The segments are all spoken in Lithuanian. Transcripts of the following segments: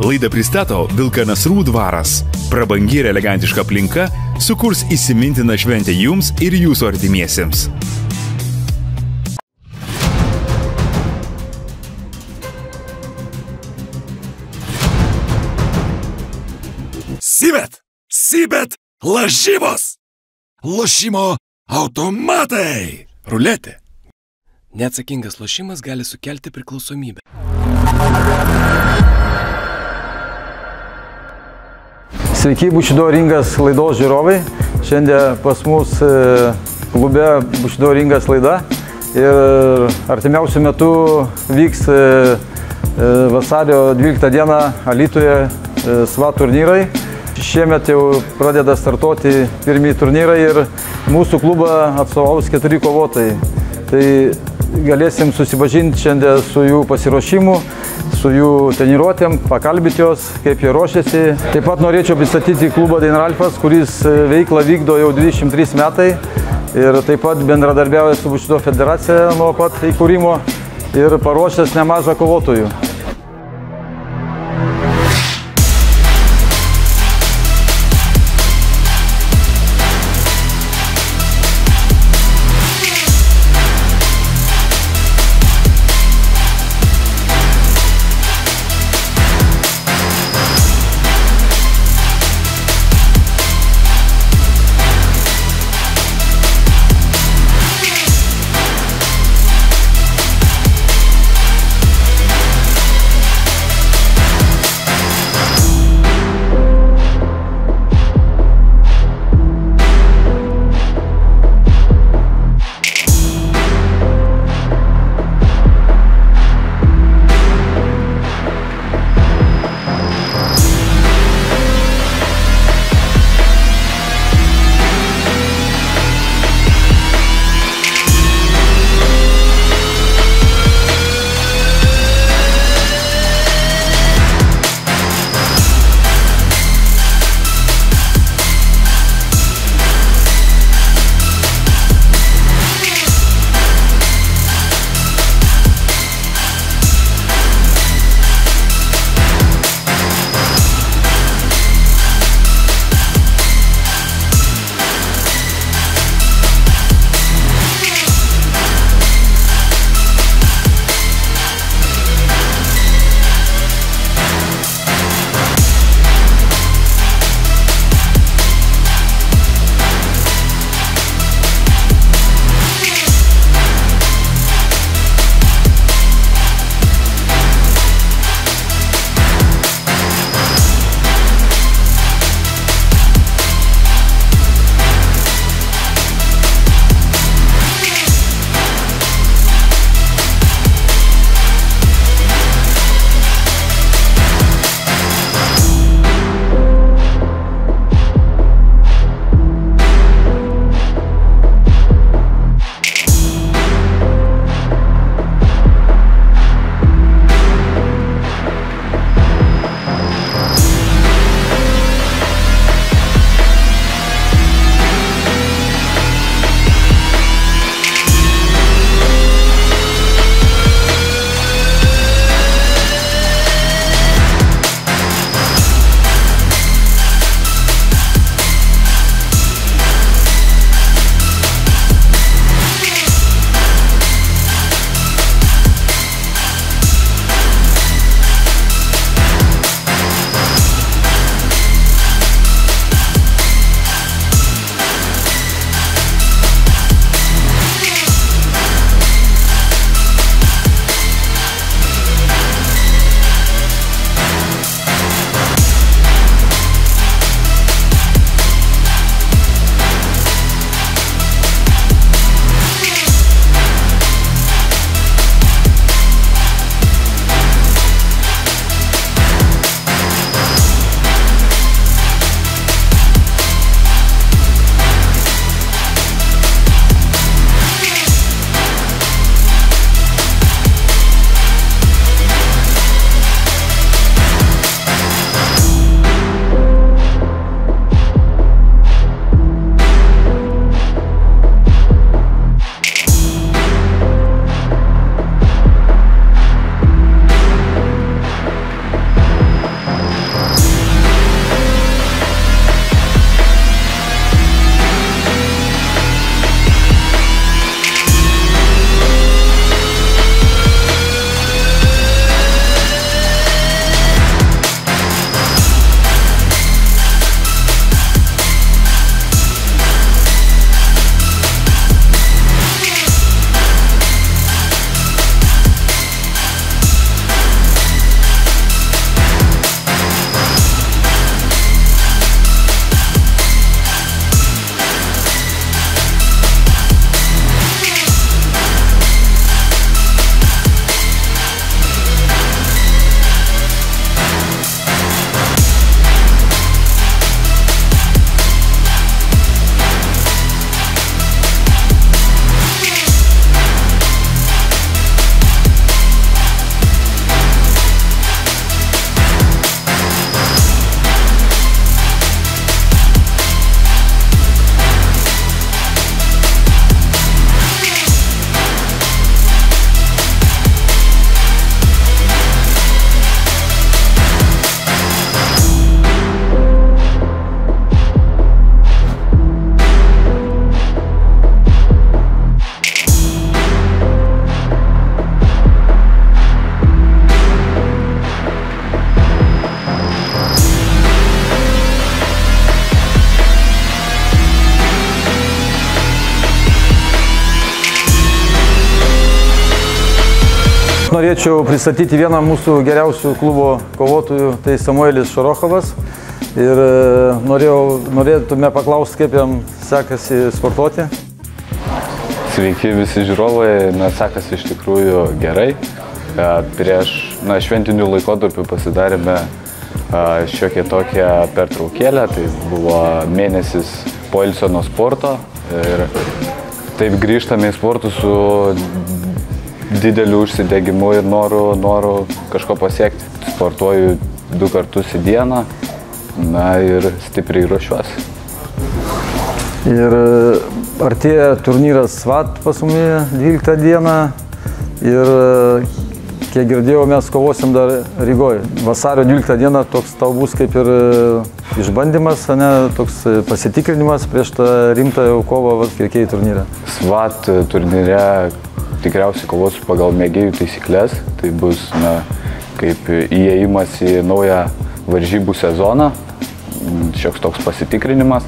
Laidą pristato Vilkanasrų dvaras. Prabangi ir elegantiška aplinka sukurs įsimintiną šventę jums ir jūsų artimiesiems. Sibet! Sibet! Lažybos! Lošimo automatai! Ruletė. Neatsakingas lošimas gali sukelti priklausomybę. Sveiki, Bušido ringas laidos žiūrovai. Šiandien pas mus e, klube Bušido ringas laida ir artimiausių metų vyks e, e, vasario 12 dieną Alytuje SVA turnyrai. Šiemet jau pradeda startuoti pirmieji turnyrai ir mūsų klubą atstovaus keturi kovotojai. Tai galėsim susipažinti šiandien su jų pasiruošimu, su jų treniruotėm, pakalbėti jos, kaip jie ruošiasi. Taip pat norėčiau pristatyti klubą Deinralfas, kuris veiklą vykdo jau 23 metai ir taip pat bendradarbiauja su Bušito federacija nuo pat įkūrimo ir paruošęs nemažą kovotojų. Norėčiau pristatyti vieną mūsų geriausių klubo kovotojų, tai Samuelis Šorochovas. Ir e, norėjau, norėtume paklausti, kaip jam sekasi sportuoti. Sveiki visi žiūrovai, na, sekasi iš tikrųjų gerai. E, Prieš na, šventinių laikotarpių pasidarėme e, šiokią tokią pertraukėlę, tai buvo mėnesis poilsio nuo sporto ir taip grįžtame į sportų su dideliu užsidegimu ir noru, noru kažko pasiekti. Sportuoju du kartus į dieną, na ir stipriai ruošiuosi. Ir e, artėja turnyras SWAT pas mumi 12 dieną. Ir e, kiek girdėjau, mes kovosim dar Rygoje. Vasario 12 dieną toks tau bus kaip ir e, išbandymas, ne, toks pasitikrinimas prieš tą rimtą jau kovą kirkėjai turnyrą. SWAT turnyre tikriausiai kovosiu pagal mėgėjų taisyklės. Tai bus na, kaip įėjimas į naują varžybų sezoną, šioks toks pasitikrinimas.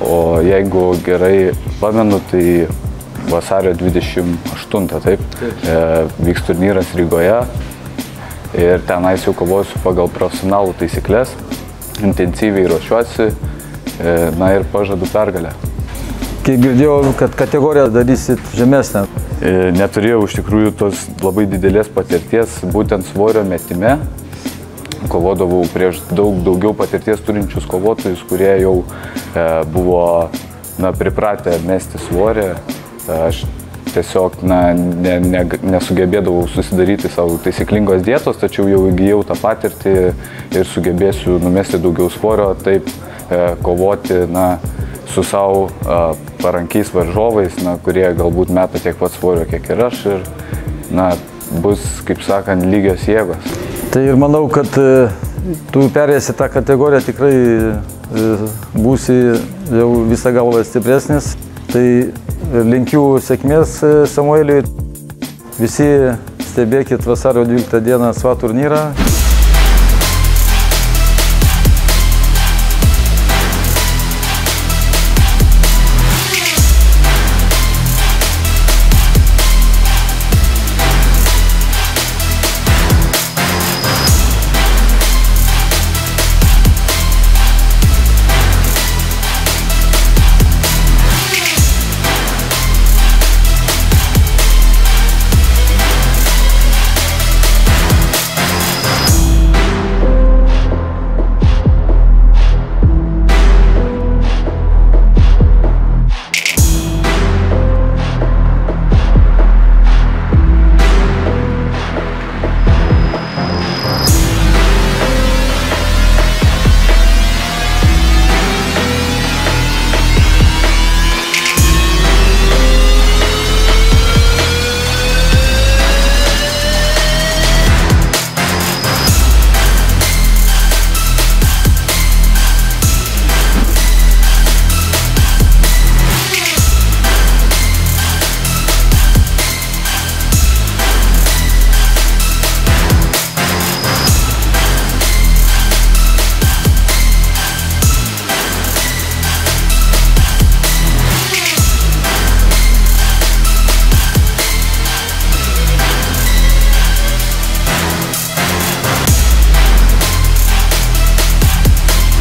O jeigu gerai pamenu, tai vasario 28, taip, e, vyks turnyras Rygoje ir tenais jau kovosiu pagal profesionalų taisyklės, intensyviai ruošiuosi, e, na ir pažadu pergalę. Kiek girdėjau, kad kategoriją darysit žemesnę. E, Neturėjau iš tikrųjų tos labai didelės patirties būtent svorio metime. Kovodavau prieš daug daugiau patirties turinčius kovotojus, kurie jau e, buvo na, pripratę mesti svorį. E, Aš tiesiog na, ne, ne, nesugebėdavau susidaryti savo taisyklingos dietos, tačiau jau įgyjau tą patirtį ir sugebėsiu numesti daugiau svorio, taip e, kovoti na, su savo parankiais varžovais, na, kurie galbūt meta tiek pat svorio, kiek ir aš. Ir, na, bus, kaip sakant, lygios jėgos. Tai ir manau, kad e, tu perėsi tą kategoriją tikrai e, būsi jau visą galvą stipresnis. Tai linkiu sėkmės e, Samueliui. Visi stebėkit vasario 12 dieną SVA turnyrą.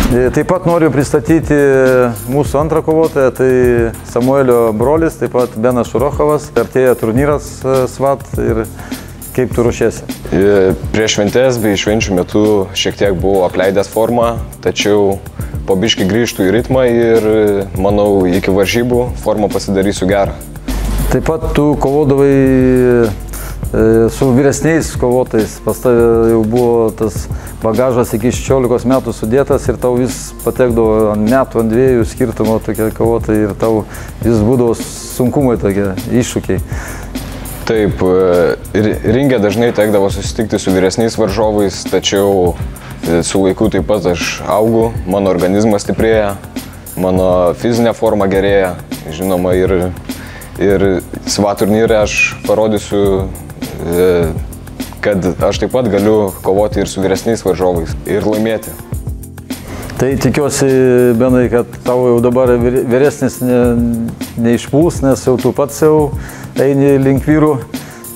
Taip pat noriu pristatyti mūsų antrą kovotoją, tai Samuelio brolis, taip pat Benas Šurochovas. Artėja turnyras e, SWAT ir kaip tu ruošiesi? E, Prieš šventės bei švenčių metu šiek tiek buvau apleidęs formą, tačiau po biški grįžtų į ritmą ir manau iki varžybų formą pasidarysiu gerą. Taip pat tu kovodavai e, su vyresniais kovotojais, pas tave jau buvo tas bagažas iki 16 metų sudėtas ir tau vis patekdavo ant metų, ant dviejų skirtumo tokie kovotojai ir tau vis būdavo sunkumai tokie, iššūkiai. Taip, e, ringė dažnai tekdavo susitikti su vyresniais varžovais, tačiau e, su laiku taip pat aš augu, mano organizmas stiprėja, mano fizinė forma gerėja, žinoma, ir, ir sva turnyrė aš parodysiu, e, kad aš taip pat galiu kovoti ir su vyresniais varžovais ir laimėti. Tai tikiuosi, Benai, kad tau jau dabar vyr- vyresnis ne, neišpūs, nes jau tu pats jau eini link vyrų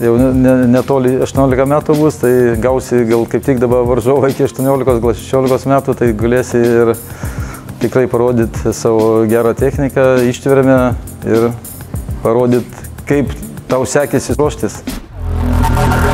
jau ne- ne- netoli 18 metų bus, tai gausi gal kaip tik dabar varžovai iki 18, gal 16 metų, tai galėsi ir tikrai parodyti savo gerą techniką, ištvermę ir parodyti, kaip tau sekėsi ruoštis. Thank you.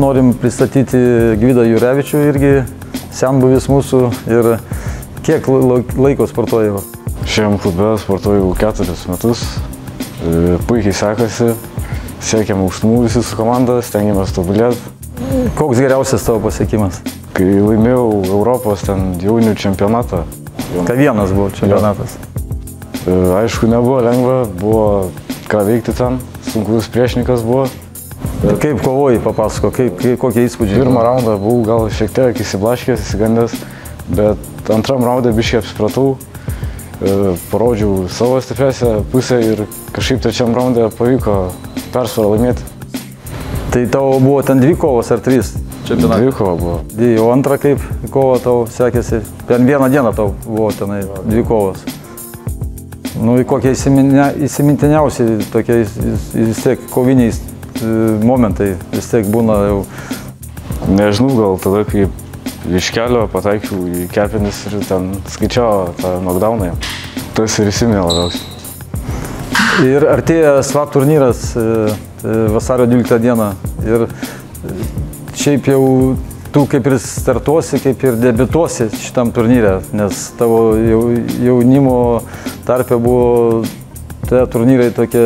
Norim pristatyti Gvidą Jurevičių irgi, senbuvis mūsų ir kiek la- laiko sportuoja. jau? Šiam klube sportuoju jau keturis metus. E, Puikiai sekasi, siekiam aukštumų visi su komanda, stengiamės tobulėti. Koks geriausias tavo pasiekimas? Kai laimėjau Europos ten jaunių čempionatą, Ką vienas buvo čempionatas. e, aišku, nebuvo lengva, buvo ką veikti ten, sunkus priešininkas buvo. Kaip kovoji, papasako, kaip, kaip, kokie įspūdžiai? Pirmą raundą buvau gal šiek tiek įsiblaškęs, įsigandęs, bet antram raundė biškiai apsipratau, e, parodžiau savo stipresę pusę ir kažkaip trečiam raundė pavyko persvarą laimėti. Tai tavo buvo ten dvi kovos ar trys čempionatai? Dvi kova buvo. O antrą kaip kova tau sekėsi? Per vieną dieną tau buvo tenai dvi kovos. Nu, kokie įsimintiniausi tokie vis- tiek koviniai momentai vis tiek būna jau. Nežinau, gal tada, kai iš kelio pataikiau į kepenis ir ten skaičiavo tą knockdowną. Tas ir įsiminė labiausiai. Ir artėja SWAT turnyras e, e, vasario 12 dieną. Ir e, šiaip jau tu kaip ir startuosi, kaip ir debituosi šitam turnyre, nes tavo jau, jaunimo tarpe buvo tie turnyrai tokie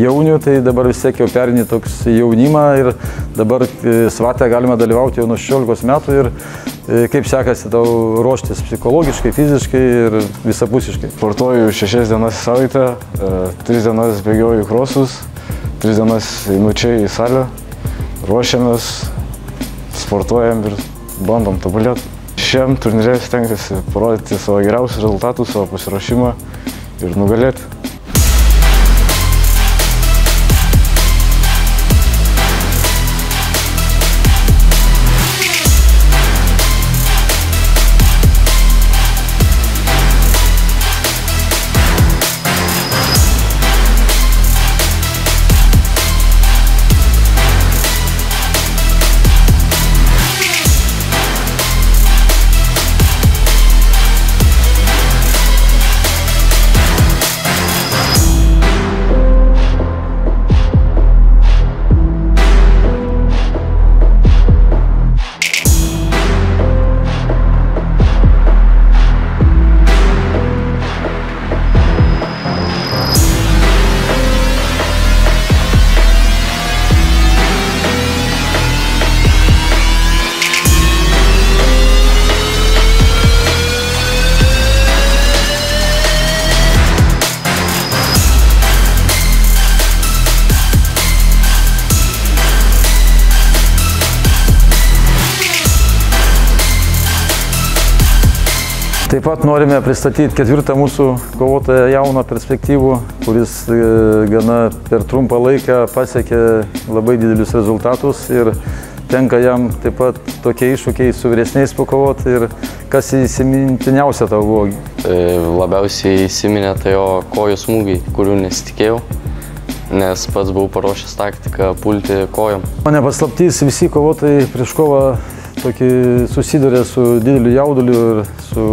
jaunių, tai dabar vis tiek jau perini toks jaunimą ir dabar e, SWAT'e galima dalyvauti jau nuo 16 metų ir e, kaip sekasi tau ruoštis psichologiškai, fiziškai ir visapusiškai. Sportuoju šešias dienas į savaitę, e, tris dienas bėgioju krosus, tris dienas einu čia į salę, ruošiamės, sportuojam ir bandom tobulėti. Šiam turnyrė stengiasi parodyti savo geriausius rezultatus, savo pasiruošimą ir nugalėti. Taip pat norime pristatyti ketvirtą mūsų kovotoją jauną perspektyvų, kuris e, gana per trumpą laiką pasiekė labai didelius rezultatus ir tenka jam taip pat tokie iššūkiai su vyresniais pakovoti ir kas įsimintiniausia tavo buvo? E, Labiausiai įsiminė tai jo kojų smūgiai, kurių nesitikėjau, nes pats buvau paruošęs taktiką pulti kojom. Mane paslaptys, visi kovotojai prieš kovą susiduria su dideliu jauduliu ir su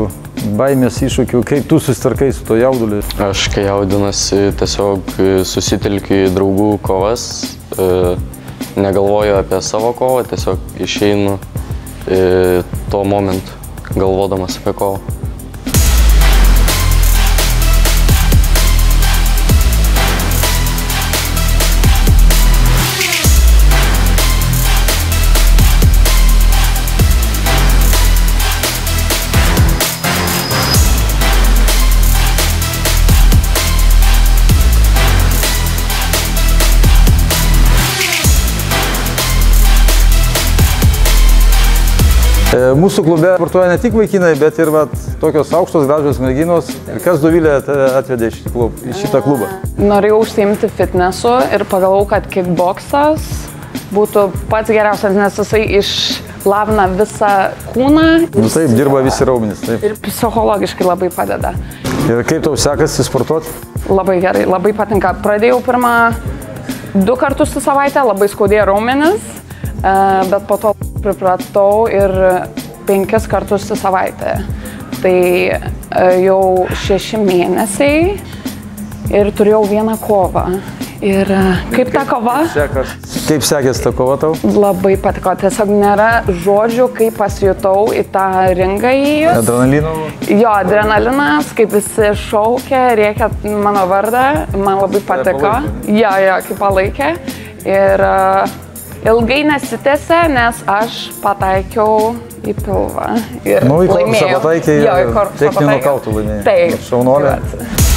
baimės iššūkiu. Kaip tu susitvarkai su to jauduliu? Aš kai jaudinuosi tiesiog e, susitelkiu į draugų kovas, e, negalvoju apie savo kovą, tiesiog išeinu e, tuo momentu, galvodamas apie kovą. Mūsų klube sportuoja ne tik vaikinai, bet ir vat, tokios aukštos, gražios merginos. Ir kas Dovilė atvedė į šitą klub- į šitą klubą? Norėjau užsiimti fitnesu ir pagalvojau, kad kickboksas būtų pats geriausias, nes jisai išlavina visą kūną Nu taip, dirba visi raumenys. Taip. ir psichologiškai labai padeda. Ir kaip tau sekasi sportuoti? Labai gerai, labai patinka. Pradėjau pirmą du kartus į savaitę, labai skaudėjo raumenis, e, bet po to pripratau ir penkis kartus į savaitę. Tai e, jau šeši mėnesiai ir turėjau vieną kovą. Ir e, kaip ta kova? Sekas. Kaip sekėsi ta kova tau? Labai patiko, tiesiog nėra žodžių, kaip pasijutau į tą ringą įėjus. Adrenalino? Jo, adrenalinas, kaip visi šaukia, reikia mano vardą, man labai patiko. Jo, jo, kaip palaikė. Ir uh, ilgai nesitėse, nes aš pataikiau į pilvą. Ir Nu, į korpusą techniniu pataikiau. nokautu laimėjai. Taip. Šaunuolė. tai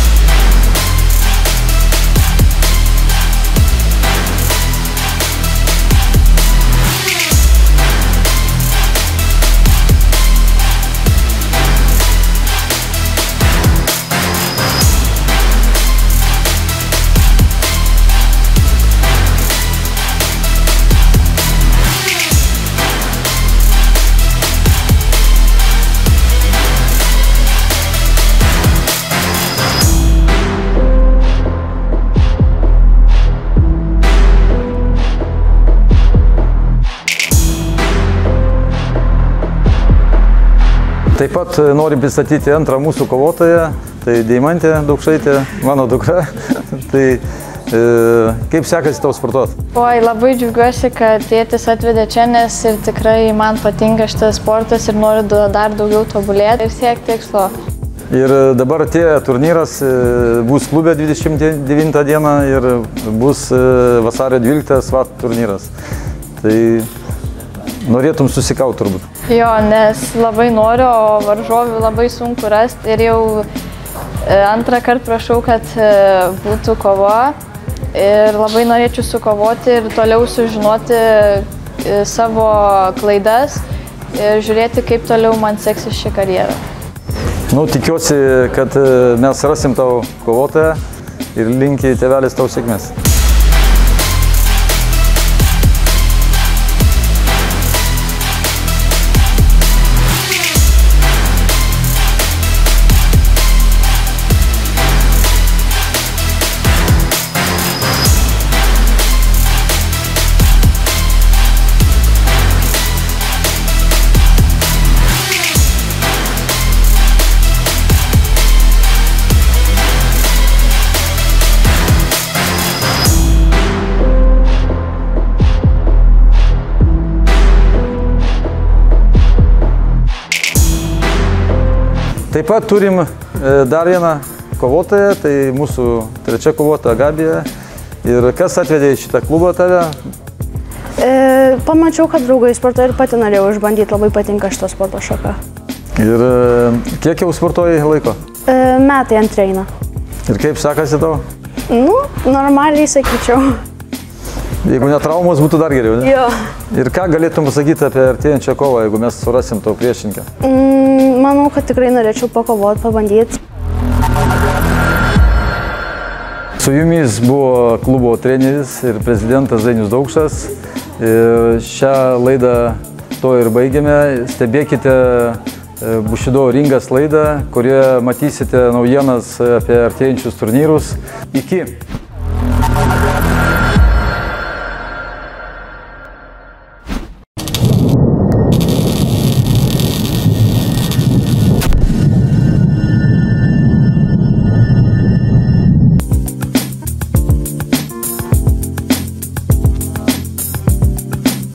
Taip pat e, noriu pristatyti antrą mūsų kovotoją, tai Deimantė Daukšaitė, mano dukra. tai e, kaip sekasi tau sportuoti? Oi, labai džiaugiuosi, kad tėtis atvedė čia, nes ir tikrai man patinka šitas sportas ir noriu da- dar daugiau tobulėti ir siekti tikslo. Ir e, dabar atėjo turnyras, bus klubė 29 dieną ir bus vasario 12 SWAT turnyras. Tai norėtum susikauti turbūt. Jo, nes labai noriu, o varžovių labai sunku rasti ir jau e, antrą kartą prašau, kad e, būtų kova ir labai norėčiau sukovoti ir toliau sužinoti e, savo klaidas ir žiūrėti, kaip toliau man seksis ši karjera. Nu, tikiuosi, kad mes rasim tavo kovotoją ir linki tėvelis tau sėkmės. Taip pat turim e, dar vieną kovotoją, tai mūsų trečia kovotoja Gabija. Ir kas atvedė į šitą klubą tave? E, pamačiau, kad draugai sportuoja ir pati norėjau išbandyti, labai patinka šito sporto šaka. Ir e, kiek jau sportuoji laiko? E, metai antreina. Ir kaip sekasi tau? Nu, normaliai sakyčiau. Jeigu ne traumos, būtų dar geriau, ne? Jo. Ir ką galėtum pasakyti apie artėjančią kovą, jeigu mes surasim tavo priešininką? Mm, kad tikrai norėčiau pakovoti, pabandyti. Su jumis buvo klubo treneris ir prezidentas Dainius Daukšas. Ir šią laidą to ir baigiame. Stebėkite Bušido ringas laidą, kurioje matysite naujienas apie artėjančius turnyrus. Iki.